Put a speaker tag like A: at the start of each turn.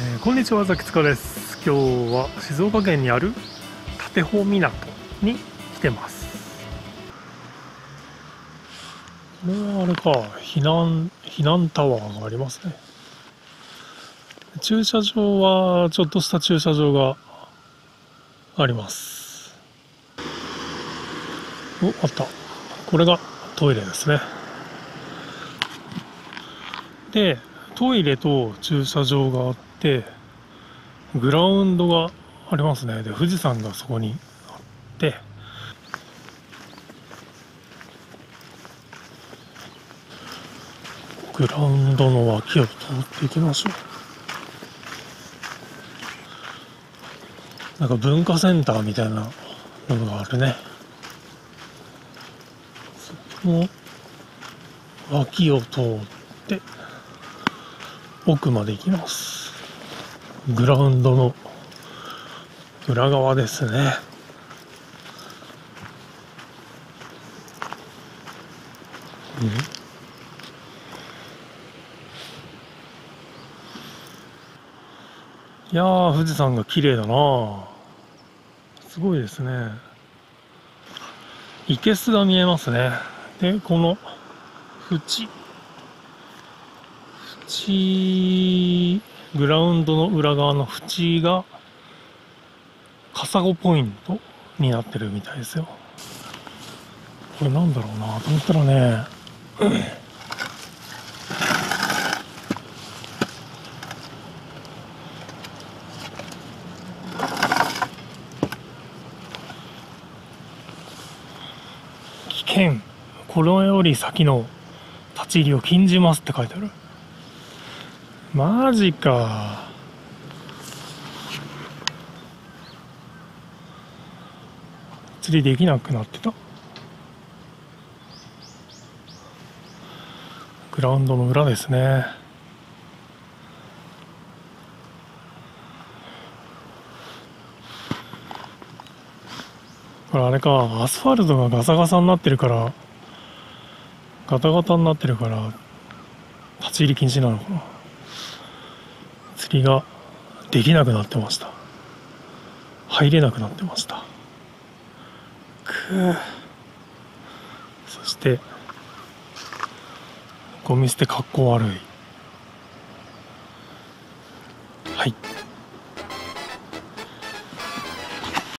A: えーこんにちはザキツカです。今日は静岡県にある立穂港に来てます。これはあれか避難避難タワーがありますね。駐車場はちょっとした駐車場があります。おあった。これがトイレですね。でトイレと駐車場があってグラウンドがありますね。で富士山がそこにあって。グラウンドの脇を通っていきましょう。なんか文化センターみたいなものがあるね。そこの脇を通って奥まで行きます。グラウンドの裏側ですね。いやー富士山が綺麗だな。すごいですね。生けすが見えますね。でこの縁。縁グラウンドの裏側の縁がカサゴポイントになってるみたいですよ。これなんだろうなと思ったらね。危険。これより先の立ち入りを禁じますって書いてある。マジか。釣りできなくなってた。グラウンドの裏ですね。これあれかアスファルトがガサガサになってるからガタガタになってるから立ち入り禁止なのかな。釣りができなくなってました。入れなくなってました。くーそしてゴミ捨て格好悪い。はい